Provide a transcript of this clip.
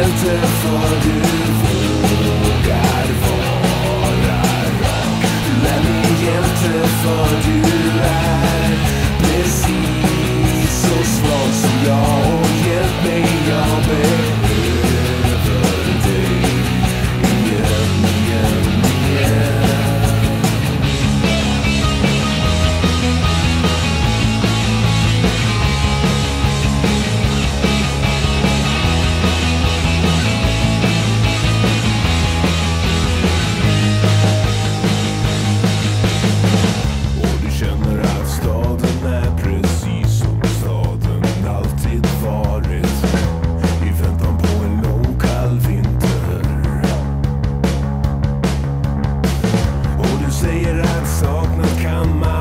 hjälte för kan